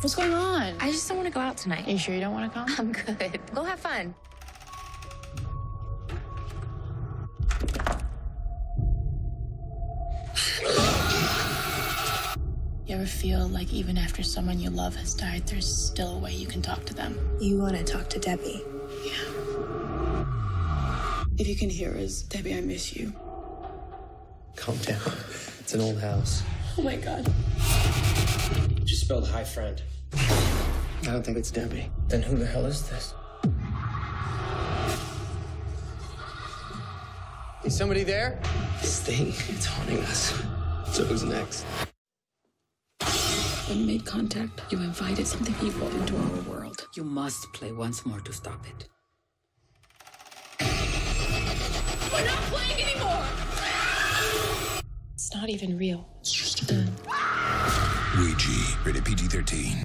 What's going on? I just don't want to go out tonight. Are you sure you don't want to come? I'm good. Go have fun. You ever feel like even after someone you love has died, there's still a way you can talk to them? You want to talk to Debbie? Yeah. If you can hear us, Debbie, I miss you. Calm down. It's an old house. Oh my god. Just spelled hi, friend. I don't think it's Debbie. Then who the hell is this? Is somebody there? This thing, it's haunting us. So who's next? When you made contact, you invited something evil into our world. You must play once more to stop it. We're not playing anymore! It's not even real. It's just a game. Ouija, rated PG 13.